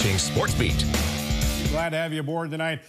watching Sports Beat. Glad to have you aboard tonight.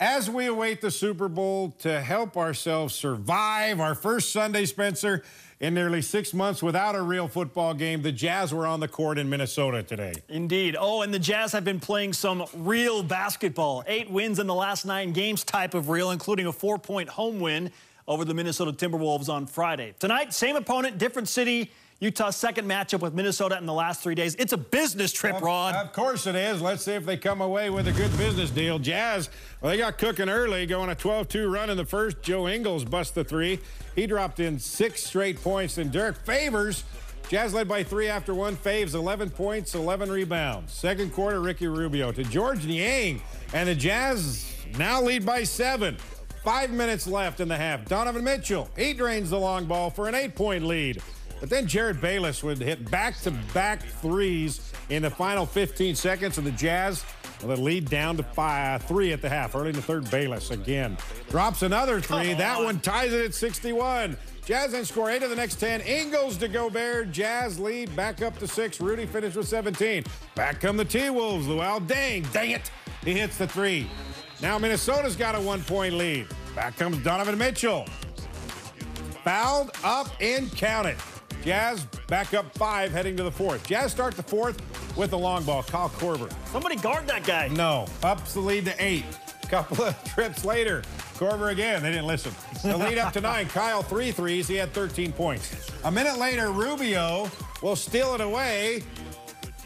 As we await the Super Bowl to help ourselves survive our first Sunday, Spencer, in nearly six months without a real football game, the Jazz were on the court in Minnesota today. Indeed. Oh, and the Jazz have been playing some real basketball. Eight wins in the last nine games type of real, including a four-point home win over the Minnesota Timberwolves on Friday. Tonight, same opponent, different city. Utah's second matchup with Minnesota in the last three days. It's a business trip, of, Rod. Of course it is. Let's see if they come away with a good business deal. Jazz, well, they got cooking early, going a 12-2 run in the first. Joe Ingles bust the three. He dropped in six straight points. And Derrick Favors, Jazz led by three after one. Faves 11 points, 11 rebounds. Second quarter, Ricky Rubio to Georges Niang. And the Jazz now lead by seven. Five minutes left in the half. Donovan Mitchell, he drains the long ball for an eight-point lead. But then Jerryd Bayless would hit back-to-back threes in the final 15 seconds, and the Jazz well, the lead down to five, uh, three at the half. Early in the third, Bayless again drops another three. That one ties it at 61. Jazz then score eight of the next 10. Ingles to Gobert. Jazz lead back up to six. Rudy finished with 17. Back come the T-Wolves. Luol Deng. Dang it. He hits the three. Now Minnesota's got a one-point lead. Back comes Donovan Mitchell. Fouled up and counted. Jazz back up five heading to the fourth. Jazz start the fourth with the long ball. Kyle Korver. Somebody guard that guy. No. Ups the lead to eight. Couple of trips later. Korver again. They didn't listen. The lead up to nine. Kyle three threes. He had 13 points. A minute later, Rubio will steal it away.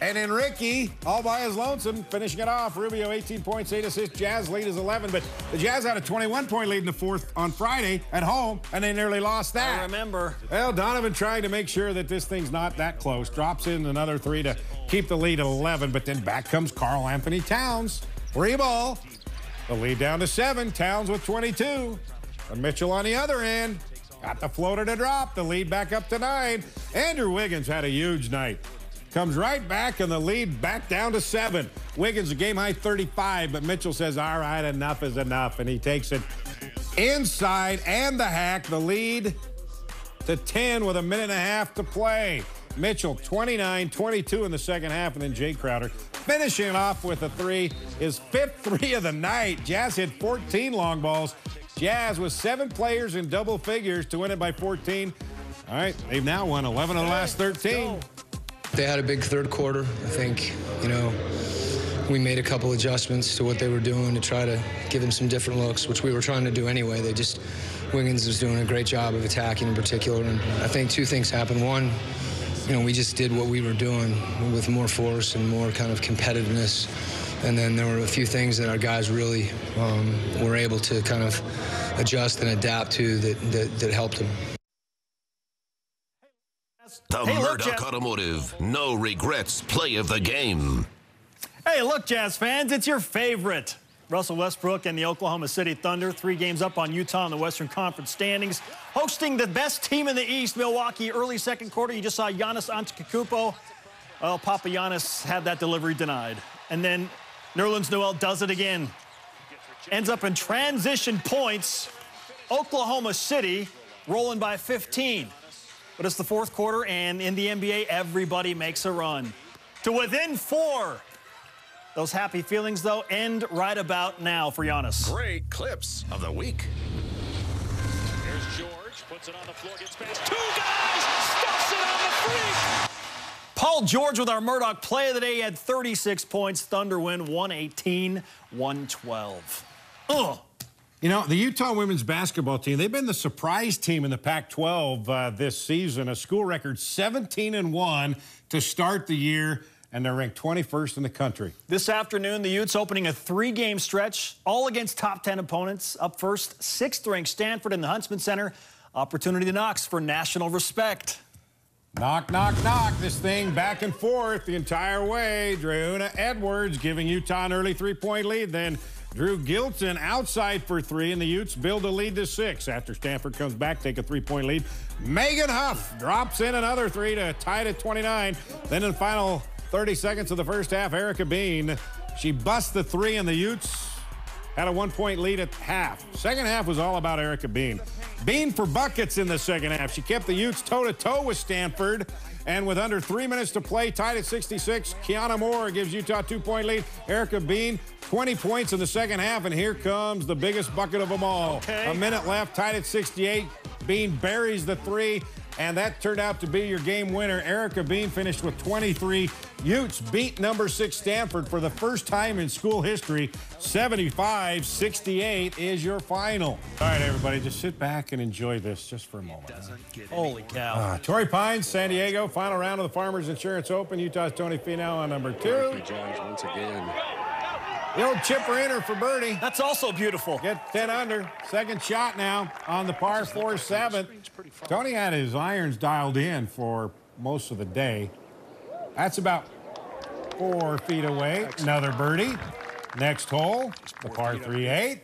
And then Ricky, all by his lonesome, finishing it off. Rubio, 18 points, 8 assists. Jazz lead is 11, but the Jazz had a 21-point lead in the fourth on Friday at home, and they nearly lost that. I remember. Well, Donovan trying to make sure that this thing's not that close. Drops in another three to keep the lead at 11, but then back comes Karl-Anthony Towns. Free ball. The lead down to seven. Towns with 22. And Mitchell on the other end. Got the floater to drop. The lead back up to nine. Andrew Wiggins had a huge night. Comes right back and the lead back down to seven. Wiggins a game high 35, but Mitchell says, all right, enough is enough. And he takes it inside and the hack, the lead to 10 with a minute and a half to play. Mitchell 29, 22 in the second half, and then Jae Crowder finishing off with a three. His fifth three of the night. Jazz hit 14 long balls. Jazz with seven players in double figures to win it by 14. All right, they've now won 11 of the last 13. They had a big third quarter. I think, you know, we made a couple adjustments to what they were doing to try to give them some different looks, which we were trying to do anyway. They just, Wiggins was doing a great job of attacking in particular. And I think two things happened. One, you know, we just did what we were doing with more force and more kind of competitiveness. And then there were a few things that our guys really um, were able to kind of adjust and adapt to that, that, that helped them. The Hey, look, Murdock Jeff. Automotive No Regrets Play of the Game. Hey, look, Jazz fans, it's your favorite. Russell Westbrook and the Oklahoma City Thunder, three games up on Utah in the Western Conference standings, hosting the best team in the East, Milwaukee, early second quarter. You just saw Giannis Antetokounmpo. Well, Papa Giannis had that delivery denied. And then Nerlens Noel does it again. Ends up in transition points. Oklahoma City rolling by 15. But it's the fourth quarter, and in the NBA, everybody makes a run to within four. Those happy feelings, though, end right about now for Giannis. Great clips of the week. Here's George, puts it on the floor, gets past two guys, stuffs it on the freak. Paul George with our Murdock play of the day he had 36 points. Thunder win 118 112. Ugh. You know, the Utah women's basketball team, they've been the surprise team in the Pac 12 uh, this season. A school record 17 and 1 to start the year, and they're ranked 21st in the country. This afternoon, the Utes opening a three game stretch, all against top 10 opponents. Up first, sixth ranked Stanford in the Huntsman Center. Opportunity to knocks for national respect. Knock, knock, knock. This thing back and forth the entire way. Dre'Una Edwards giving Utah an early three point lead. Then Drew Gilton outside for three, and the Utes build a lead to six. After Stanford comes back, take a three point lead. Megan Huff drops in another three to tie it at 29. Then in the final 30 seconds of the first half, Erica Bean, she busts the three, and the Utes had a one point lead at half. Second half was all about Erica Bean. Bean for buckets in the second half. She kept the Utes toe to toe with Stanford. And with under three minutes to play, tied at 66, Kiana Moore gives Utah two point lead. Erica Bean, 20 points in the second half. And here comes the biggest bucket of them all. Okay. A minute left, tied at 68. Bean buries the three. And that turned out to be your game winner. Erica Bean finished with 23. Utes beat number six Stanford for the first time in school history. 75 68 is your final. All right, everybody, just sit back and enjoy this just for a moment. huh? Holy cow. Uh, Torrey Pines, San Diego, final round of the Farmers Insurance Open. Utah's Tony Finau on number two. Jones once again. The old chipper inner for Birdie. That's also beautiful. Get 10 under. Second shot now on the par four seventh. Tony had his irons dialed in for most of the day. That's about four feet away. Another birdie. Next hole, the par three eight.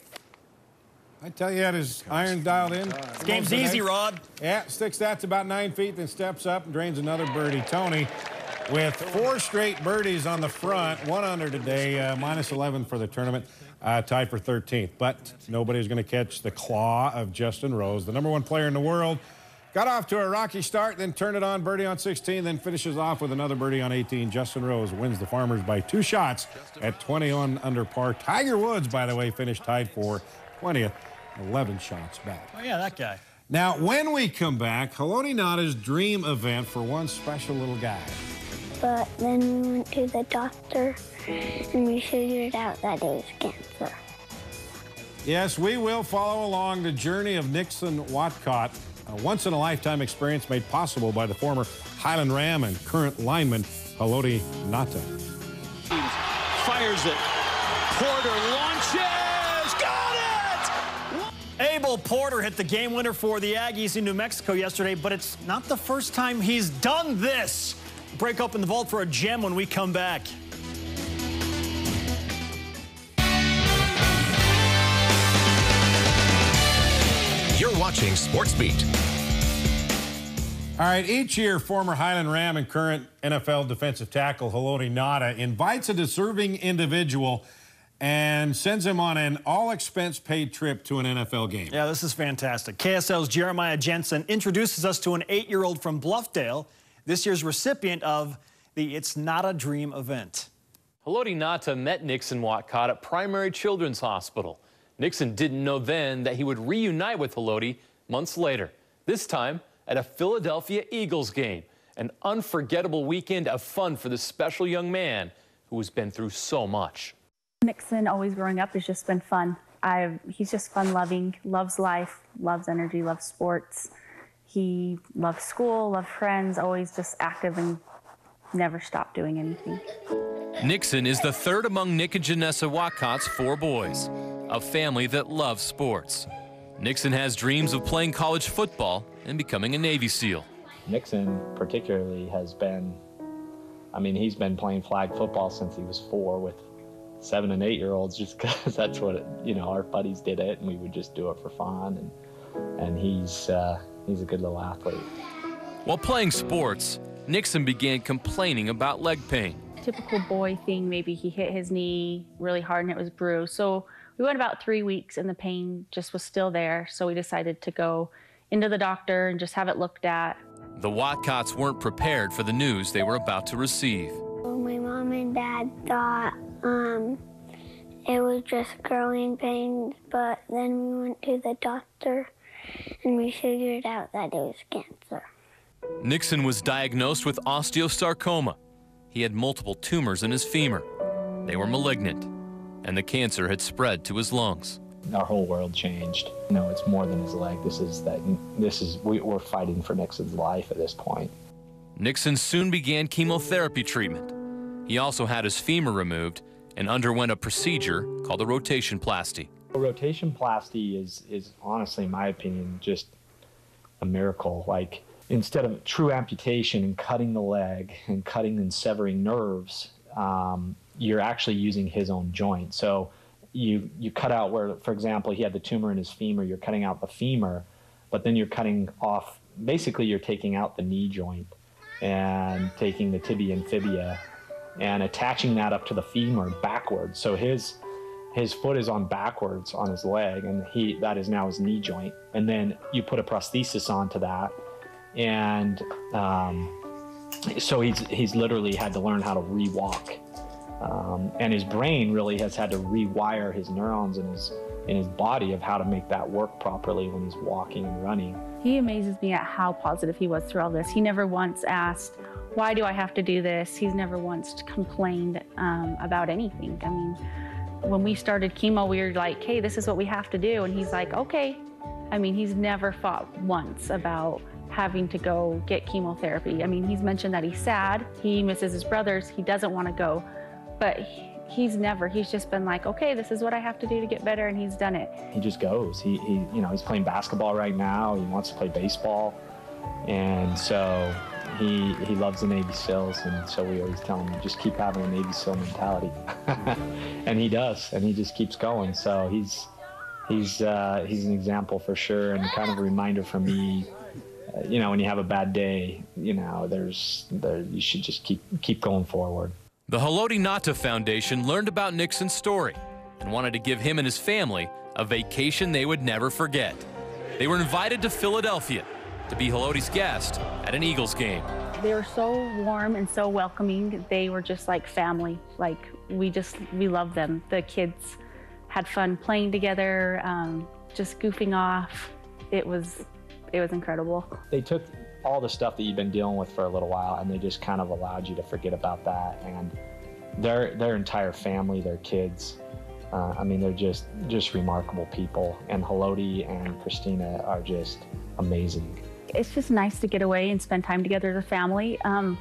I tell you, he had his irons dialed in. Game's most of the easy. Rod. Yeah, sticks that to about nine feet, then steps up and drains another birdie. Tony with four straight birdies on the front, one under today, uh, minus 11 for the tournament, uh, tied for 13th. But nobody's going to catch the claw of Justin Rose, the number one player in the world. Got off to a rocky start, then turned it on, birdie on 16, then finishes off with another birdie on 18. Justin Rose wins the Farmers by two shots at 21 under par. Tiger Woods, by the way, finished tied for 20th, 11 shots back. Oh, yeah, that guy. Now, when we come back, Haloti Ngata's dream event for one special little guy. But then we went to the doctor and we figured out that it was cancer. Yes, we will follow along the journey of Nixon Whatcott, a once in a lifetime experience made possible by the former Highland Ram and current lineman Haloti Ngata. Fires it. Porter launches. Got it! Abel Porter hit the game winner for the Aggies in New Mexico yesterday, but it's not the first time he's done this. Break open the vault for a gem when we come back. You're watching Sports Beat. All right, each year, former Highland Ram and current NFL defensive tackle Haloti Ngata invites a deserving individual and sends him on an all expense paid trip to an NFL game. Yeah, this is fantastic. KSL's Jeremiah Jensen introduces us to an eight year old from Bluffdale, this year's recipient of the It's Not a Dream event. Haloti Ngata met Nixon Whatcott at Primary Children's Hospital. Nixon didn't know then that he would reunite with Haloti months later, this time at a Philadelphia Eagles game. An unforgettable weekend of fun for this special young man who has been through so much. Nixon, always growing up, has just been fun. I, he's just fun loving, loves life, loves energy, loves sports. He loves school, loves friends, always just active and never stopped doing anything. Nixon is the third among Nick and Janessa Whatcott's four boys, a family that loves sports. Nixon has dreams of playing college football and becoming a Navy SEAL. Nixon, particularly, has been, I mean, he's been playing flag football since he was four with seven and eight year olds just because that's what, it, you know, our buddies did it and we would just do it for fun. And, and he's, uh, he's a good little athlete. While playing sports, Nixon began complaining about leg pain. Typical boy thing, maybe he hit his knee really hard and it was bruised. So we went about three weeks and the pain just was still there. So we decided to go into the doctor and just have it looked at. The Whatcotts weren't prepared for the news they were about to receive. Well, my mom and dad thought um, it was just growing pains, but then we went to the doctor and we figured out that it was cancer. Nixon was diagnosed with osteosarcoma. He had multiple tumors in his femur. They were malignant, and the cancer had spread to his lungs. Our whole world changed. You know, it's more than his leg. This is that. This is we, we're fighting for Nixon's life at this point. Nixon soon began chemotherapy treatment. He also had his femur removed and underwent a procedure called a rotation plasty. Rotation plasty is is honestly, in my opinion, just a miracle. Like instead of true amputation and cutting the leg and cutting and severing nerves, um, you're actually using his own joint. So you you cut out where, for example, he had the tumor in his femur. You're cutting out the femur, but then you're cutting off. Basically, you're taking out the knee joint and taking the tibia and fibia and attaching that up to the femur backwards. So his his foot is on backwards on his leg, and he that is now his knee joint. And then you put a prosthesis onto that, and um, so he's he's literally had to learn how to re-walk. Um, and his brain really has had to rewire his neurons in his in his body of how to make that work properly when he's walking and running. He amazes me at how positive he was through all this. He never once asked, "Why do I have to do this?" He's never once complained um, about anything. I mean, when we started chemo, we were like, "Hey, this is what we have to do," and he's like, "Okay." I mean, he's never fought once about having to go get chemotherapy. I mean, he's mentioned that he's sad, he misses his brothers, he doesn't want to go, but he's never, he's just been like, okay, this is what I have to do to get better, and he's done it. He just goes. He, he you know, he's playing basketball right now, he wants to play baseball, and so he he loves the Navy SEALs, and so we always tell him just keep having a Navy SEAL mentality, and he does, and he just keeps going. So he's he's uh, he's an example for sure, and kind of a reminder for me you know, when you have a bad day, you know, there's there you should just keep keep going forward. The Haloti Ngata Foundation learned about Nixon's story and wanted to give him and his family a vacation they would never forget. They were invited to Philadelphia to be Haloti's guest at an Eagles game. They were so warm and so welcoming. They were just like family. Like we just we loved them. The kids had fun playing together, um, just goofing off. It was it was incredible. They took all the stuff that you've been dealing with for a little while and they just kind of allowed you to forget about that and their their entire family their kids uh, i mean they're just just remarkable people and haloti and christina are just amazing it's just nice to get away and spend time together as a family um,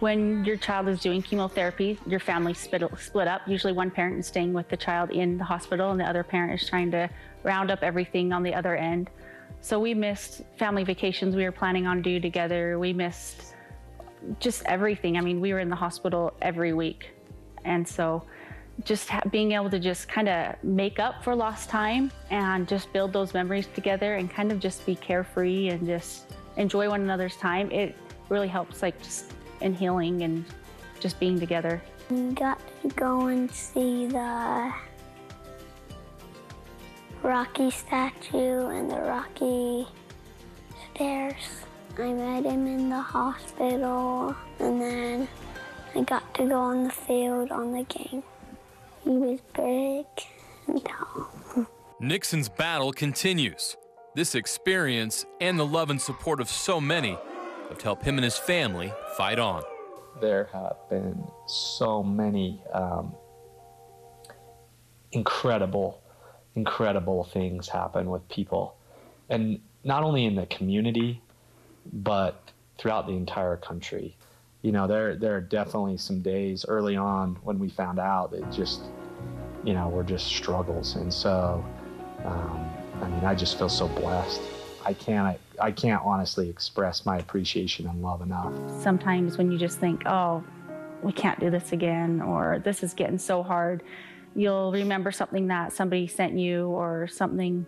when your child is doing chemotherapy your family split, split up usually one parent is staying with the child in the hospital and the other parent is trying to round up everything on the other end so we missed family vacations we were planning on do together. We missed just everything. I mean, we were in the hospital every week. And so just being able to just kind of make up for lost time and just build those memories together and kind of just be carefree and just enjoy one another's time, it really helps like just in healing and just being together. We got to go and see the Rocky statue and the Rocky stairs. I met him in the hospital and then I got to go on the field on the game. He was big and tall. Nixon's battle continues. This experience and the love and support of so many have helped him and his family fight on. There have been so many um, incredible incredible things happen with people. And not only in the community, but throughout the entire country. You know, there there are definitely some days early on when we found out that just, you know, were just struggles. And so, um, I mean, I just feel so blessed. I can't I can't honestly express my appreciation and love enough. Sometimes when you just think, oh, we can't do this again, or this is getting so hard, you'll remember something that somebody sent you or something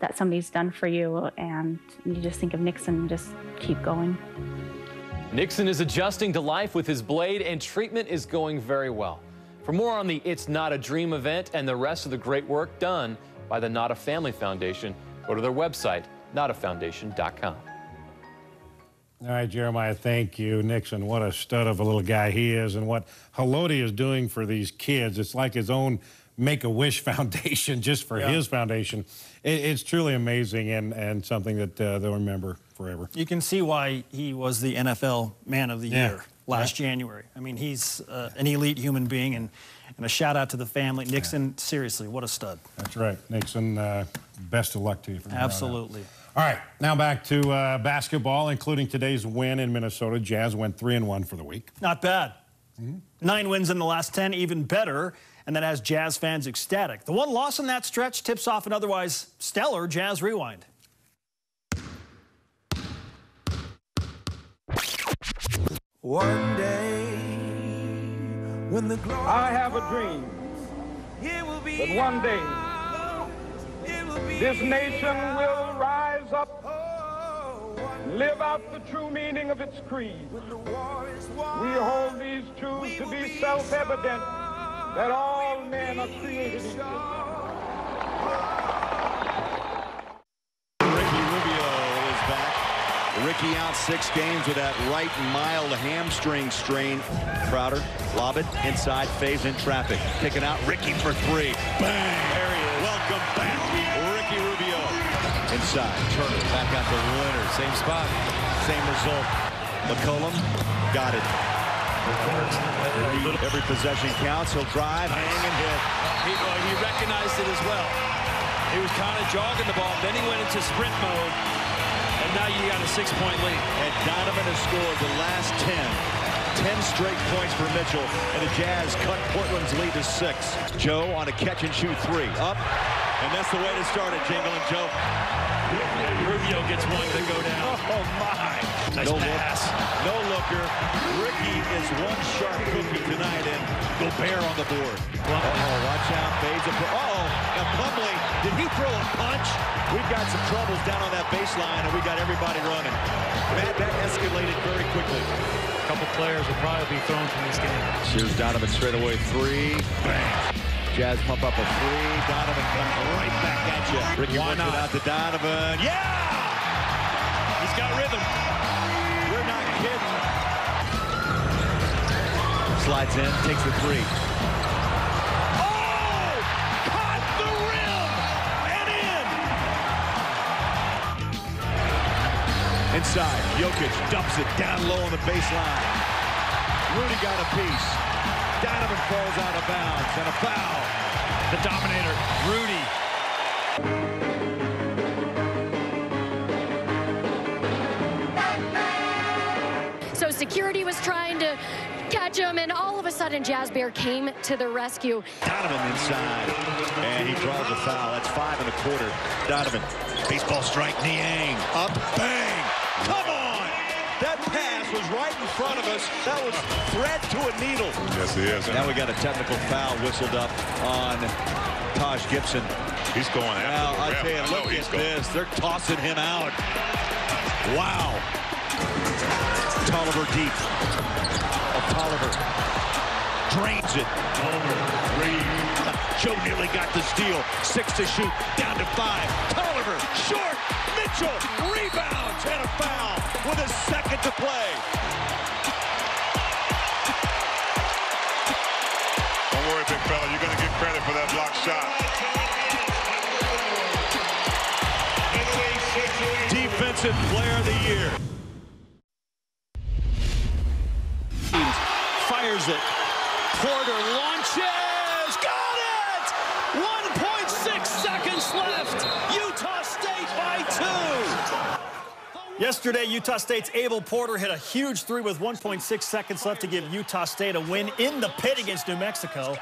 that somebody's done for you and you just think of Nixon and just keep going. Nixon is adjusting to life with his blade and treatment is going very well. For more on the It's Not a Dream event and the rest of the great work done by the Ngata Family Foundation, go to their website, ngatafoundation.com. All right, Jeremiah, thank you. Nixon, what a stud of a little guy he is, and what Haloti is doing for these kids. It's like his own Make a Wish Foundation just for yeah. his foundation. It, it's truly amazing and, and something that uh, they'll remember forever. You can see why he was the NFL Man of the yeah. Year last yeah. January. I mean, he's uh, an elite human being, and, and a shout out to the family. Nixon, seriously, what a stud. That's right. Nixon, uh, best of luck to you. Absolutely. All right, now back to uh, basketball, including today's win in Minnesota. Jazz went three and one for the week. Not bad. Mm -hmm. Nine wins in the last ten, even better, and that has Jazz fans ecstatic. The one loss in that stretch tips off an otherwise stellar Jazz rewind. One day, when the I have a dream that one day this nation will rise rise up, live out the true meaning of its creed. We hold these truths to be self-evident that all men are created equal. Ricky Rubio is back. Ricky out six games with that right mild hamstring strain. Crowder, lob it inside, phase in traffic. Kicking out Ricky for three. Bang! There he is. Welcome back, Ricky Rubio. Inside, Turner back out the winner. Same spot, same result. McCollum got it. Every possession counts. He'll drive, hang, and hit. He, he recognized it as well. He was kind of jogging the ball, then he went into sprint mode, and now you got a six-point lead. And Donovan has scored the last 10. 10 straight points for Mitchell, and the Jazz cut Portland's lead to six. Joe on a catch-and-shoot three. Up, and that's the way to start it, Jingle and Joe. Rubio gets one to go down. Oh, my. Nice no pass. Look, no looker. Ricky is one sharp cookie tonight, and Gobert on the board. Uh-oh, watch out. Fades a... Uh-oh, now Plumlee, did he throw a punch? We've got some troubles down on that baseline, and we got everybody running. Matt, that escalated very quickly. A couple players will probably be thrown from this game. Here's Donovan straight away. Three. Bang. Jazz pump up a three. Donovan comes right back at you. Ricky Why not? out to Donovan. Yeah! He's got rhythm. We're not kidding. Slides in, takes the three. Oh! Caught the rim and in. Inside, Jokic dumps it down low on the baseline. Rudy got a piece. Donovan falls out of bounds and a foul. The dominator, Rudy. Security was trying to catch him, and all of a sudden, Jazz Bear came to the rescue. Donovan inside, and he draws a foul. That's five and a quarter. Donovan, baseball strike, Niang, up, bang! Come on! That pass was right in front of us. That was thread to a needle. Yes, he is. Now we got a technical foul whistled up on Taj Gibson. He's going after Now, I rim. tell you, look he's at going. this. They're tossing him out. Wow. Tolliver deep. Tolliver drains it. Joe nearly got the steal. Six to shoot. Down to five. Tolliver short. Mitchell rebounds and a foul with a second to play. Yesterday, Utah State's Abel Porter hit a huge three with 1.6 seconds left to give Utah State a win in the pit against New Mexico.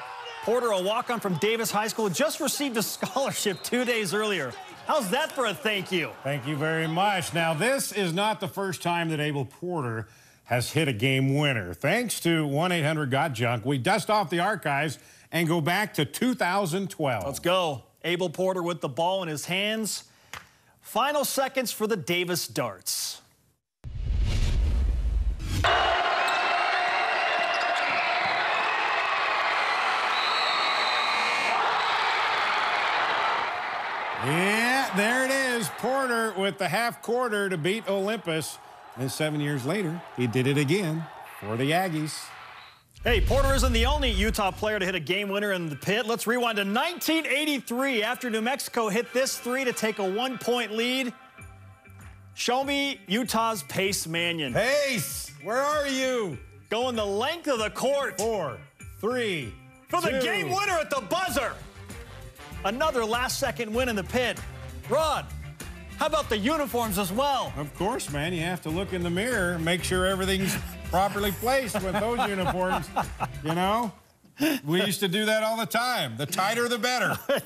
Porter, a walk-on from Davis High School, just received a scholarship two days earlier. How's that for a thank you? Thank you very much. Now, this is not the first time that Abel Porter has hit a game winner. Thanks to 1 800 Got Junk, we dust off the archives and go back to 2012. Let's go. Abel Porter with the ball in his hands. Final seconds for the Davis darts. Yeah, there it is. Porter with the half quarter to beat Olympus. And seven years later, he did it again for the Aggies. Hey, Porter isn't the only Utah player to hit a game winner in the pit. Let's rewind to 1983 after New Mexico hit this three to take a one point lead. Show me Utah's Pace Mannion. Pace, where are you? Going the length of the court. Four, three, For the two. game winner at the buzzer. Another last second win in the pit. Rod, how about the uniforms as well? Of course, man. You have to look in the mirror make sure everything's properly placed with those uniforms. You know? We used to do that all the time. The tighter, the better.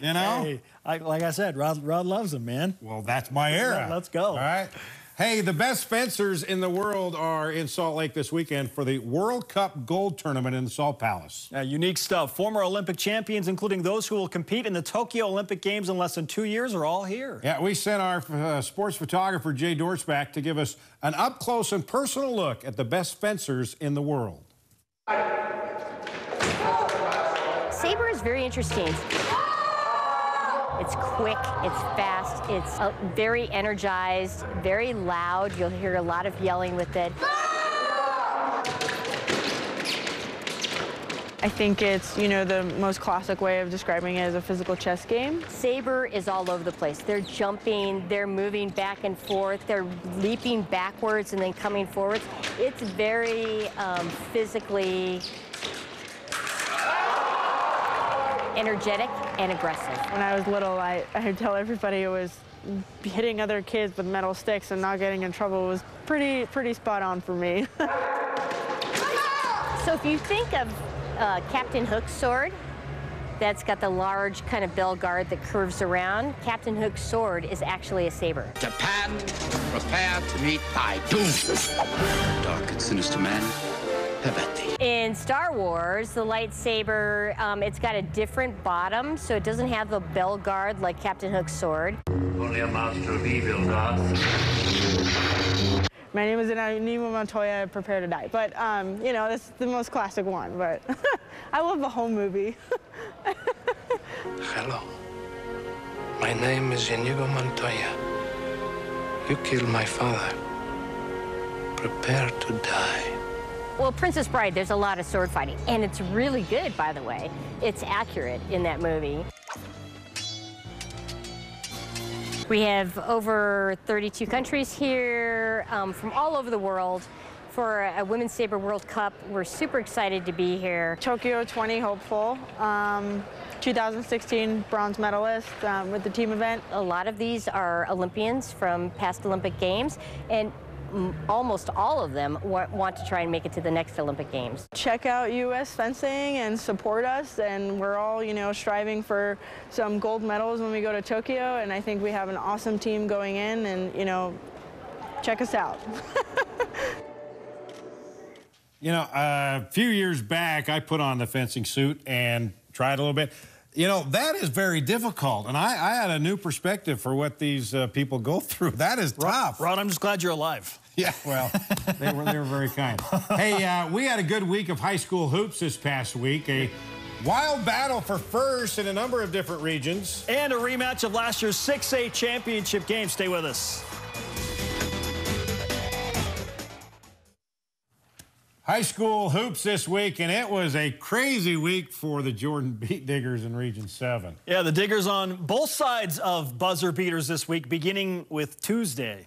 You know? Hey, I, like I said, Rod, Rod loves them, man. Well, that's my era. Let's go. All right. Hey, the best fencers in the world are in Salt Lake this weekend for the World Cup Gold Tournament in the Salt Palace. Uh, unique stuff. Former Olympic champions, including those who will compete in the Tokyo Olympic Games in less than two years, are all here. Yeah, we sent our uh, sports photographer, Jay Dorsback, to give us an up close and personal look at the best fencers in the world. saber is very interesting. It's quick, it's fast, it's uh, very energized, very loud. You'll hear a lot of yelling with it. I think it's, you know, the most classic way of describing it as a physical chess game. Saber is all over the place. They're jumping, they're moving back and forth, they're leaping backwards and then coming forwards. It's very um, physically energetic and aggressive. When I was little, I, I would tell everybody it was hitting other kids with metal sticks and not getting in trouble was pretty, pretty spot on for me. so if you think of uh, Captain Hook's sword, that's got the large kind of bell guard that curves around. Captain Hook's sword is actually a saber. Japan, prepare to meet thy doom. Dark and sinister man, have. In Star Wars, the lightsaber, um, it's got a different bottom, so it doesn't have the bell guard like Captain Hook's sword. Only a master of evil, does. My name is Inigo Montoya, Prepare to Die. But, um, you know, that's the most classic one, but I love the whole movie. Hello. My name is Inigo Montoya. You killed my father. Prepare to die. Well, Princess Bride, there's a lot of sword fighting, and it's really good, by the way. It's accurate in that movie. We have over 32 countries here um, from all over the world for a Women's Saber World Cup. We're super excited to be here. Tokyo 20 hopeful. Um, 2016 bronze medalist um, with the team event. A lot of these are Olympians from past Olympic Games, and almost all of them want to try and make it to the next Olympic Games. Check out U.S. fencing and support us, and we're all, you know, striving for some gold medals when we go to Tokyo, and I think we have an awesome team going in, and, you know, check us out. you know, a few years back, I put on the fencing suit and tried a little bit. You know, that is very difficult. And I, I had a new perspective for what these uh, people go through. That is tough. Rod, I'm just glad you're alive. Yeah, well, they were, they were very kind. Hey, uh, we had a good week of high school hoops this past week. A wild battle for first in a number of different regions. And a rematch of last year's 6A championship game. Stay with us. High school hoops this week, and it was a crazy week for the Jordan Beetdiggers in Region 7. Yeah, the Diggers on both sides of buzzer beaters this week, beginning with Tuesday.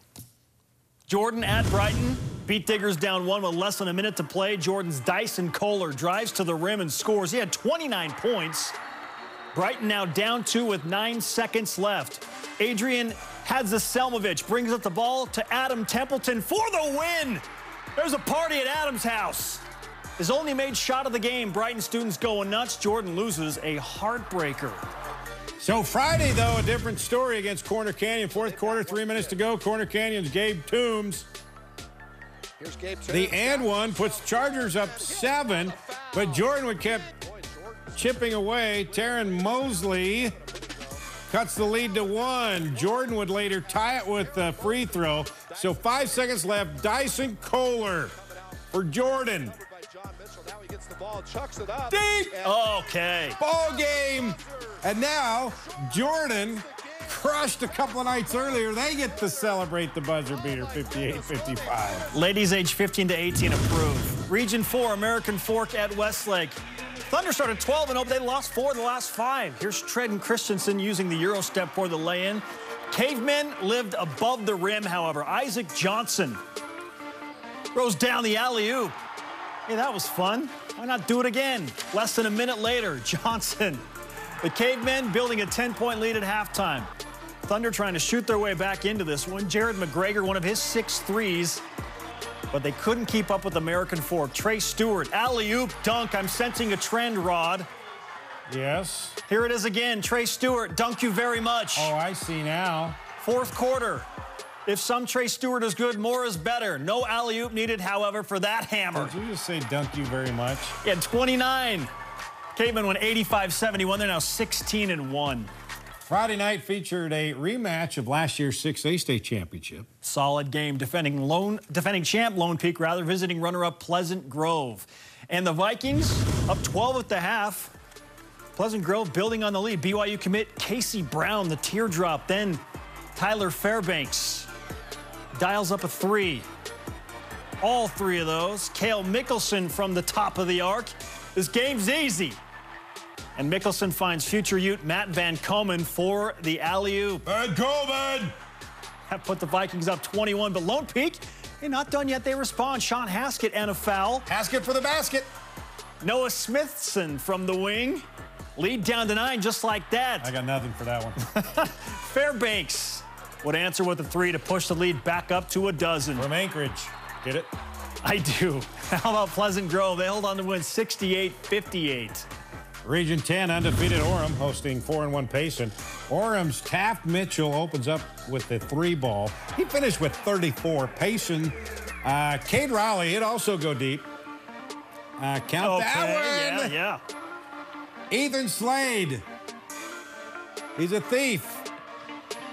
Jordan at Brighton. Beetdiggers down one with less than a minute to play. Jordan's Dyson Kohler drives to the rim and scores. He had 29 points. Brighton now down two with nine seconds left. Adrian Hadzaselmovich brings up the ball to Adam Templeton for the win. There's a party at Adams' house. His only made shot of the game. Brighton students going nuts. Jordan loses a heartbreaker. So Friday, though, a different story against Corner Canyon. Fourth quarter, three minutes to go. Corner Canyon's Gabe Toombs. Here's Gabe Toombs. The and one puts Chargers up seven, but Jordan would kept chipping away. Taryn Mosley cuts the lead to one. Jordan would later tie it with a free throw. So five seconds left. Dyson Kohler for Jordan. Deep. Okay. Ball game. And now Jordan crushed a couple of nights earlier. They get to celebrate the buzzer beater 58-55. Ladies age 15 to 18 approve. Region 4, American Fork at Westlake. Thunder started 12 and 0, they lost four of the last five. Here's Treden Christensen using the Euro step for the lay-in. Cavemen lived above the rim, however. Isaac Johnson throws down the alley-oop. Hey, that was fun. Why not do it again? Less than a minute later, Johnson. The Cavemen building a 10-point lead at halftime. Thunder trying to shoot their way back into this one. Jared McGregor, one of his six threes, but they couldn't keep up with American Fork. Trey Stewart, alley-oop dunk. I'm sensing a trend, Rod. Yes. Here it is again. Trey Stewart, dunk you very much. Oh, I see now. Fourth quarter. If some Trey Stewart is good, more is better. No alley-oop needed, however, for that hammer. Did you just say dunk you very much? Yeah, 29. Cavemen went 85-71. They're now 16 and 1. Friday night featured a rematch of last year's 6A state championship. Solid game. Defending lone, defending champ Lone Peak, rather, visiting runner-up Pleasant Grove. And the Vikings up 12 at the half. Pleasant Grove building on the lead. BYU commit Casey Brown, the teardrop. Then Tyler Fairbanks dials up a three. All three of those. Kale Mickelson from the top of the arc. This game's easy. And Mickelson finds future Ute Matt Van Komen for the alley-oop. Van Komen! That put the Vikings up 21, but Lone Peak, they're not done yet. They respond. Sean Haskett and a foul. Haskett for the basket. Noah Smithson from the wing. Lead down to nine just like that. I got nothing for that one. Fairbanks would answer with a three to push the lead back up to a dozen. From Anchorage. Get it? I do. How about Pleasant Grove? They hold on to win 68-58. Region 10 undefeated Orem hosting 4 and 1 Payson. Orem's Taft Mitchell opens up with the three ball. He finished with 34. Payson, uh, Cade Riley, it also go deep. Uh, count Okay, that one. yeah, yeah. Ethan Slade. He's a thief.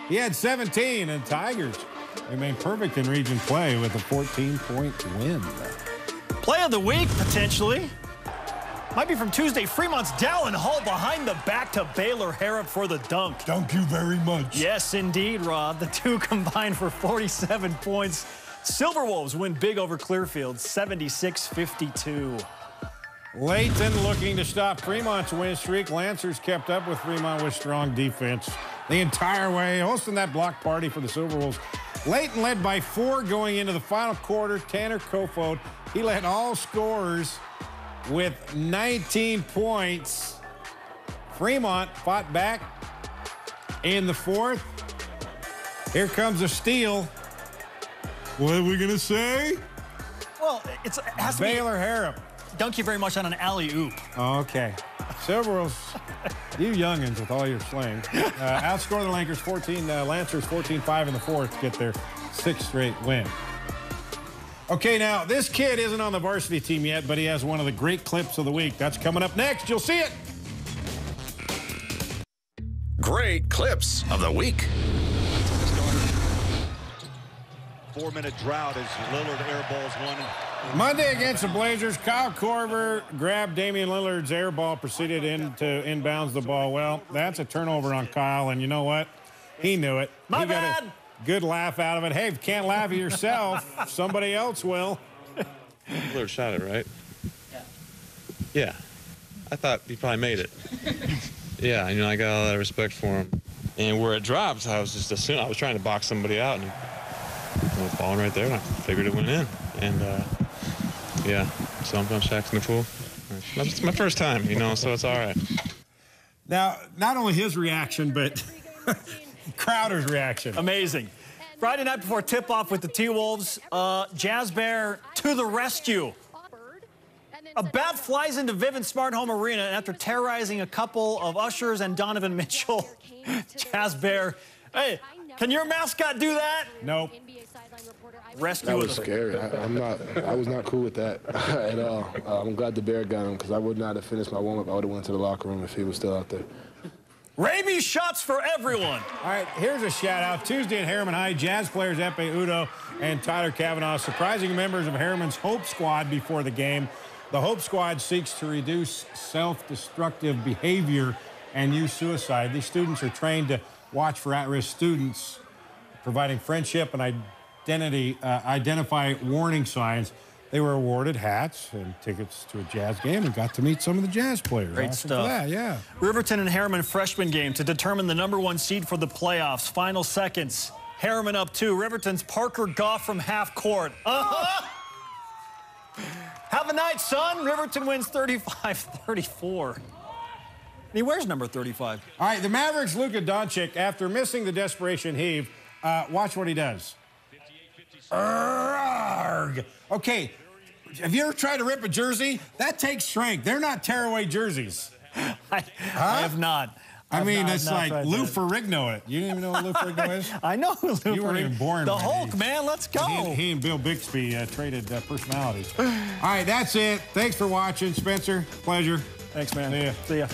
He had 17, and Tigers remain perfect in region play with a 14 point win. Play of the week, potentially. Might be from Tuesday. Fremont's Dallin Hall behind the back to Baylor Harrop for the dunk. Thank you very much. Yes, indeed, Rob. The two combined for 47 points. Silverwolves win big over Clearfield, 76-52. Layton looking to stop Fremont's win streak. Lancers kept up with Fremont with strong defense the entire way, hosting that block party for the Silver Wolves. Layton led by four going into the final quarter. Tanner Kofod, he led all scorers with 19 points. Fremont fought back in the fourth. Here comes a steal. What are we going to say? Well, it's, it has to Baylor be, Harrop. Dunk you very much on an alley-oop. Okay. Several, you youngins with all your slang, uh, outscore the Lancers 14, uh, Lancers 14-5 in the fourth, to get their sixth straight win. Okay, now this kid isn't on the varsity team yet, but he has one of the great clips of the week. That's coming up next. You'll see it. Great clips of the week. Four-minute drought as Lillard airballs one. Monday against the Blazers, Kyle Korver grabbed Damian Lillard's air ball, proceeded into inbounds the ball. Well, that's a turnover on Kyle, and you know what? He knew it. My he bad. got a good laugh out of it. Hey, if you can't laugh at yourself, somebody else will. Lillard shot it, right? Yeah. Yeah. I thought he probably made it. yeah, you know, I got all that respect for him. And where it drops, I was just assuming I was trying to box somebody out, and it was falling right there, and I figured it went in. And uh, yeah, so I'm Shaq's in the pool. It's my first time, you know, so it's all right. Now, not only his reaction, but Crowder's reaction. Amazing. Friday night before tip-off with the T-Wolves, uh, Jazz Bear to the rescue. A bat flies into Vivint Smart Home Arena, and after terrorizing a couple of ushers and Donovan Mitchell, Jazz Bear, hey, can your mascot do that? Nope. Rescue That was a- scary. I, I'm not. I was not cool with that at all. Uh, I'm glad the bear got him because I would not have finished my warm up. I would have went to the locker room if he was still out there. Rabies shots for everyone. All right, here's a shout out. Tuesday at Harriman High, Jazz players Ekpe Udoh and Tyler Cavanaugh surprising members of Harriman's Hope Squad before the game. The Hope Squad seeks to reduce self-destructive behavior and youth suicide. These students are trained to watch for at-risk students, providing friendship and identity, uh, identify warning signs. They were awarded hats and tickets to a Jazz game and got to meet some of the Jazz players. Great Awesome stuff. That, yeah. Riverton and Harriman freshman game to determine the number one seed for the playoffs. Final seconds. Harriman up two. Riverton's Parker Goff from half court. Uh-huh. Have a night, son. Riverton wins 35-34. He wears number 35. All right, the Mavericks, Luka Doncic, after missing the desperation heave, uh, watch what he does. Arrgh. Okay, have you ever tried to rip a jersey? That takes strength. They're not tearaway jerseys. I, I have not. I mean, not- it's not like Lou. Ferrigno it. You didn't even know what Lou Ferrigno is? I know who Lou You weren't even born The Hulk, he- man. Let's go. He, and- he and Bill Bixby uh, traded uh, personalities. All right, that's it. Thanks for watching, Spencer. Pleasure. Thanks, man. See ya. See ya.